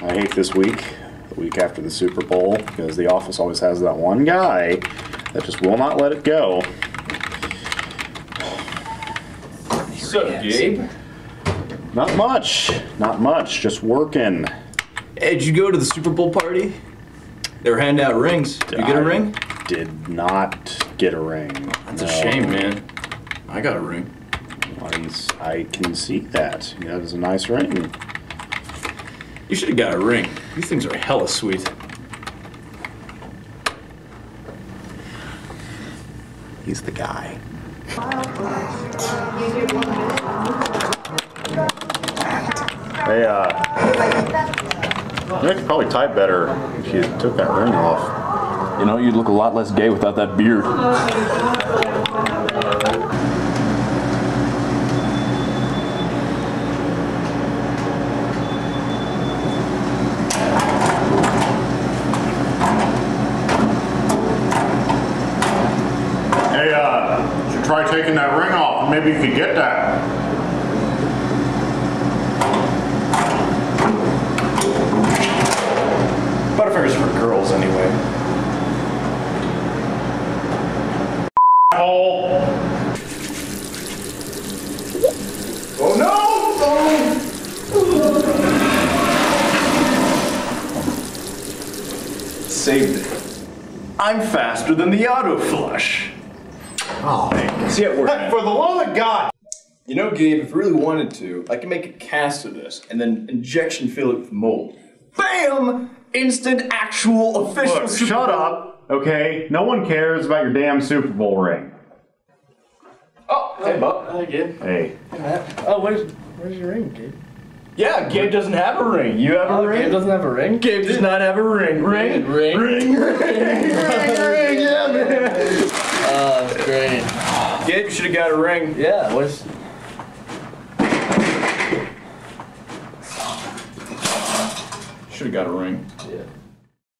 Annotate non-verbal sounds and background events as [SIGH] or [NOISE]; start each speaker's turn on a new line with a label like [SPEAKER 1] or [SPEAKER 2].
[SPEAKER 1] I hate this week, the week after the Super Bowl, because the office always has that one guy that just will not let it go.
[SPEAKER 2] So, up, Gabe?
[SPEAKER 1] Not much, not much, just working.
[SPEAKER 2] Hey, did you go to the Super Bowl party? They were handing out rings. Did you get a
[SPEAKER 1] I
[SPEAKER 2] ring?
[SPEAKER 1] Did not get a ring.
[SPEAKER 2] That's a shame, man. I got a ring.
[SPEAKER 1] I, I can see that. That is a nice ring.
[SPEAKER 2] You should have got a ring. These things are hella sweet.
[SPEAKER 1] He's the guy. Hey, uh, you could probably type better if you took that ring off.
[SPEAKER 2] You know, you'd look a lot less gay without that beard.
[SPEAKER 1] Hey, uh, should try taking that ring off. Maybe you could get that.
[SPEAKER 2] Butterfingers for girls, anyway.
[SPEAKER 1] Hole.
[SPEAKER 2] Oh no! Saved it. I'm faster than the auto flush. Oh, see it work. [LAUGHS]
[SPEAKER 1] For the love of God.
[SPEAKER 2] You know, Gabe, if I really wanted to, I can make a cast of this and then injection fill it with mold. Bam! Instant, actual, official.
[SPEAKER 1] Look,
[SPEAKER 2] Super
[SPEAKER 1] shut
[SPEAKER 2] Bowl.
[SPEAKER 1] up, okay? No one cares about your damn Super Bowl ring.
[SPEAKER 2] Oh, hey, Buck.
[SPEAKER 3] Hi, Gabe.
[SPEAKER 1] Hey,
[SPEAKER 3] Oh, where's where's your ring, Gabe?
[SPEAKER 2] Yeah, Gabe doesn't have a ring. You have a
[SPEAKER 3] Oh,
[SPEAKER 2] ring?
[SPEAKER 3] Gabe doesn't have a ring.
[SPEAKER 2] Gabe does not have a ring. Ring?
[SPEAKER 3] Ring.
[SPEAKER 2] Ring, [LAUGHS] ring, ring, ring, yeah, man.
[SPEAKER 3] Oh, that's great.
[SPEAKER 2] Gabe should have got a ring.
[SPEAKER 3] Yeah, where's
[SPEAKER 2] Should have got a ring.
[SPEAKER 3] yeah?